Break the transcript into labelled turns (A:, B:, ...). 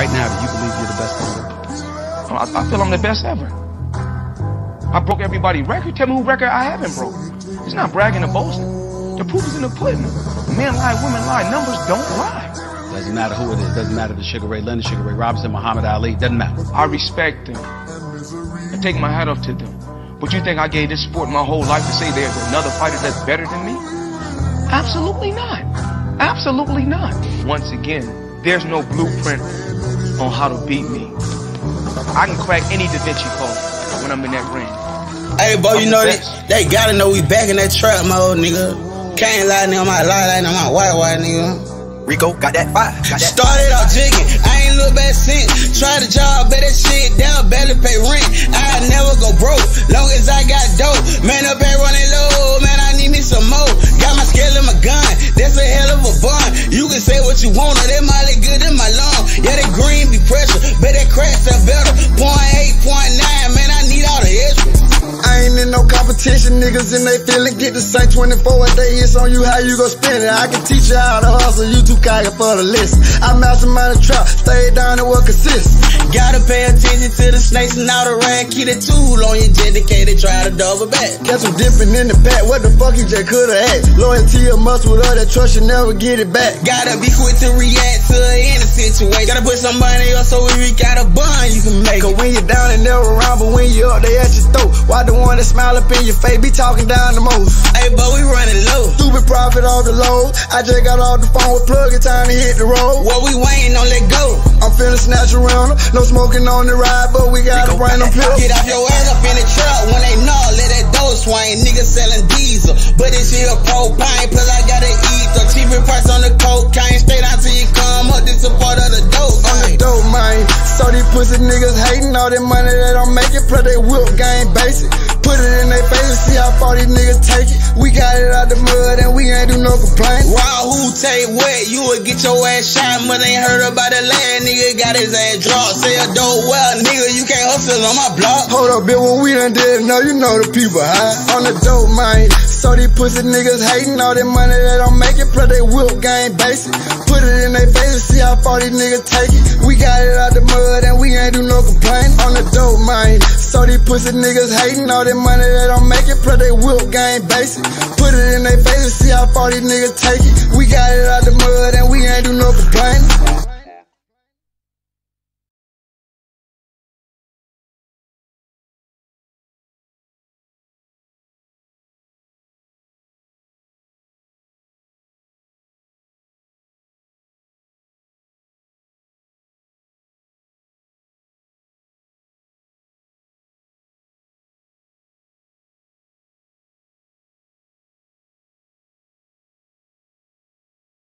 A: Right now, do you believe you're the best ever?
B: Oh, I, I feel I'm the best ever. I broke everybody's record. Tell me who record I haven't broke. It's not bragging or boasting. The proof is in the pudding. Men lie, women lie. Numbers don't lie.
A: Doesn't matter who it is. Doesn't matter the Sugar Ray Leonard, Sugar Ray Robinson, Muhammad Ali. Doesn't matter.
B: I respect them. I take my hat off to them. But you think I gave this sport my whole life to say there's another fighter that's better than me? Absolutely not. Absolutely not. Once again, there's no blueprint on how to beat me. I can crack any Da Vinci Code when I'm in that ring.
C: Hey, bro,
B: I'm
C: you
B: the
C: know they,
B: best.
C: they gotta know we back in that trap mode, nigga. Can't lie, nigga. My lie, lie, nigga. My white, white, nigga.
D: Rico got that fire. Got that
C: Started off jigging, I ain't look back since. Try the job, bet that shit down, barely ain't
E: no competition, niggas and they feeling get the same 24 a day. It's on you how you gon' spend it. I can teach you how to hustle, you too cocky for the list. I mastermind the trap, stay down and what consists.
C: Gotta pay attention to the snakes and all the rag. Keep the tool on your in they try to double back.
E: Catch him dipping in the back, what the fuck you just coulda had? Loyalty a must with all that trust, you never get it back.
C: Gotta be quick to react to any situation. Gotta put some money up so we got a bun you can make.
E: Cause when you're down and never around, but when you up, they at your throat. Why the one that smile up in your face be talking down the most?
C: Hey, but we running low.
E: Stupid profit off the load. I just got off the phone with plug, it's time to hit the road.
C: What we waiting on, let go.
E: I'm finna snatch around her. No smoking on the ride, but we gotta bring them pills.
C: Get off your ass up in the truck when they know, let that dough swing. Niggas selling diesel, but this here propane, plus
E: So these pussy niggas hating all that money that I'm making, plus they whip game basic. Put it their see how far these niggas take it. We got it out the mud and we ain't do no complaining.
C: Raw who take wet, you would get your ass shot, but ain't heard about the land. Nigga got his ass dropped. Say a dope well, nigga, you can't hustle on my block.
E: Hold up, Bill, when we done did, no, you know the people high. On the dope, man. So these pussy niggas hating all that money that I'm making, plus they whip game basic. Put it in their face and see how far these niggas take it. We got it out the mud and we ain't do no complaining. On the dope, man. So these pussy niggas hating all that money that I'm making, plus they whip game basic. Put it in their face and see how far these niggas take it. We got it out the